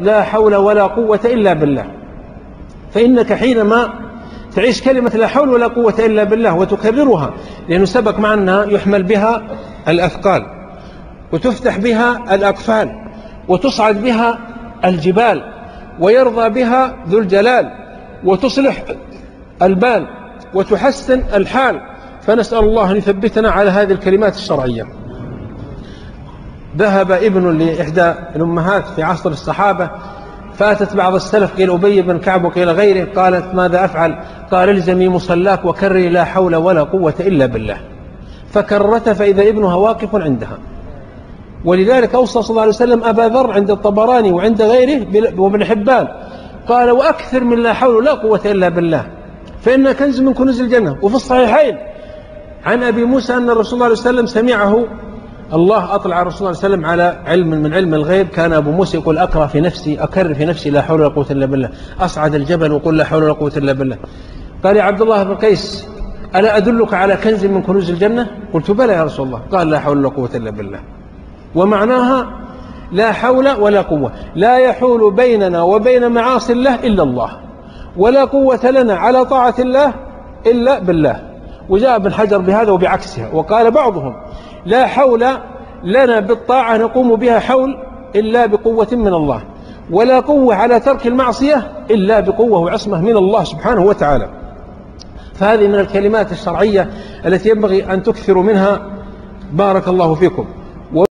لا حول ولا قوة إلا بالله. فإنك حينما تعيش كلمة لا حول ولا قوة إلا بالله وتكررها لأنه سبق معنا يحمل بها الأثقال وتفتح بها الأقفال وتصعد بها الجبال ويرضى بها ذو الجلال وتصلح البال وتحسن الحال. فنسأل الله أن يثبتنا على هذه الكلمات الشرعية. ذهب ابن لإحدى الأمهات في عصر الصحابة فأتت بعض السلف قيل أبي بن كعب وقيل غيره قالت ماذا أفعل؟ قال إلزمي مصلاك وكري لا حول ولا قوة إلا بالله. فكرت فإذا ابنها واقف عندها. ولذلك أوصى صلى الله عليه وسلم أبا ذر عند الطبراني وعند غيره وابن حبان. قال وأكثر من لا حول ولا قوة إلا بالله. فإن كنز من كنوز الجنة. وفي الصحيحين عن أبي موسى أن الرسول صلى الله عليه وسلم سمعه الله أطلع الرسول صلى الله عليه وسلم على علم من علم الغيب. كان أبو موسى يقول أقرأ في نفسي أكرر في نفسي لا حول ولا قوة إلا بالله. أصعد الجبل وقل لا حول ولا قوة إلا بالله. قال يا عبد الله بن قيس ألا أدلك على كنز من كنوز الجنة؟ قلت بلى يا رسول الله. قال لا حول ولا قوة إلا بالله. ومعناها لا حول ولا قوة. لا يحول بيننا وبين معاصي الله إلا الله ولا قوة لنا على طاعة الله إلا بالله. وجاء ابن حجر بهذا وبعكسها وقال بعضهم لا حول لنا بالطاعة نقوم بها حول إلا بقوة من الله ولا قوة على ترك المعصية إلا بقوة وعصمة من الله سبحانه وتعالى. فهذه من الكلمات الشرعية التي ينبغي أن تكثروا منها. بارك الله فيكم.